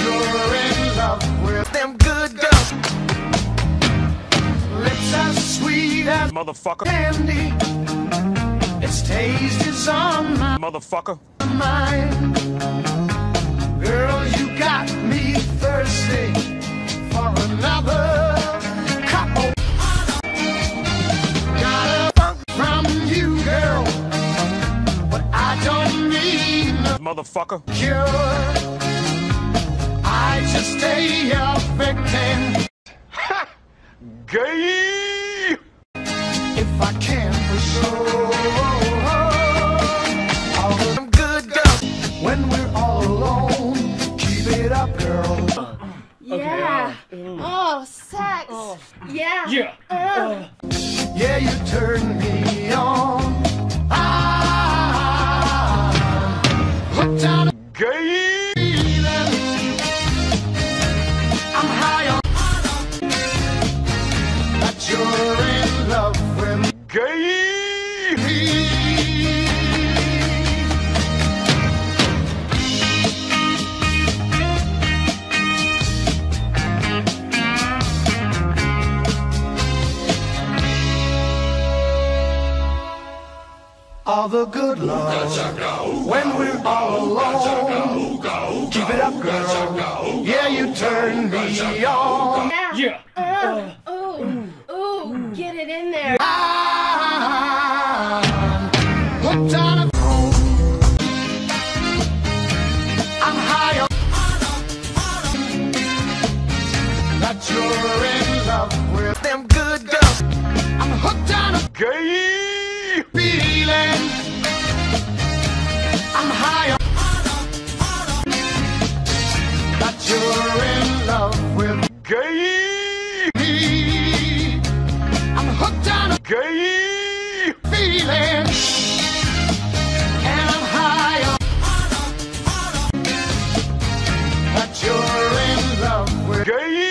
you're in love with them good girls. Lips as sweet as motherfucker candy. Its taste is on my motherfucker mind. Girl, you got me thirsty for another cup. Got a funk from you, girl, motherfucker cure. Gay. if I can for sure. All them good girls when we're all alone. Keep it up, girl. Yeah. Uh, mm. Oh, sex. Oh. Yeah. Yeah. Uh. uh, Yeah, you turn me are the good love. When we're all alone, keep it up, girl. Yeah, you turn me on. Yeah. Uh, oh, oh. get it in there. I'm hooked on a I'm high that you're in love with them good girls. I'm hooked on a gay. gay. I'm hooked on a gay feeling. And I'm high on, that you're in love with gay.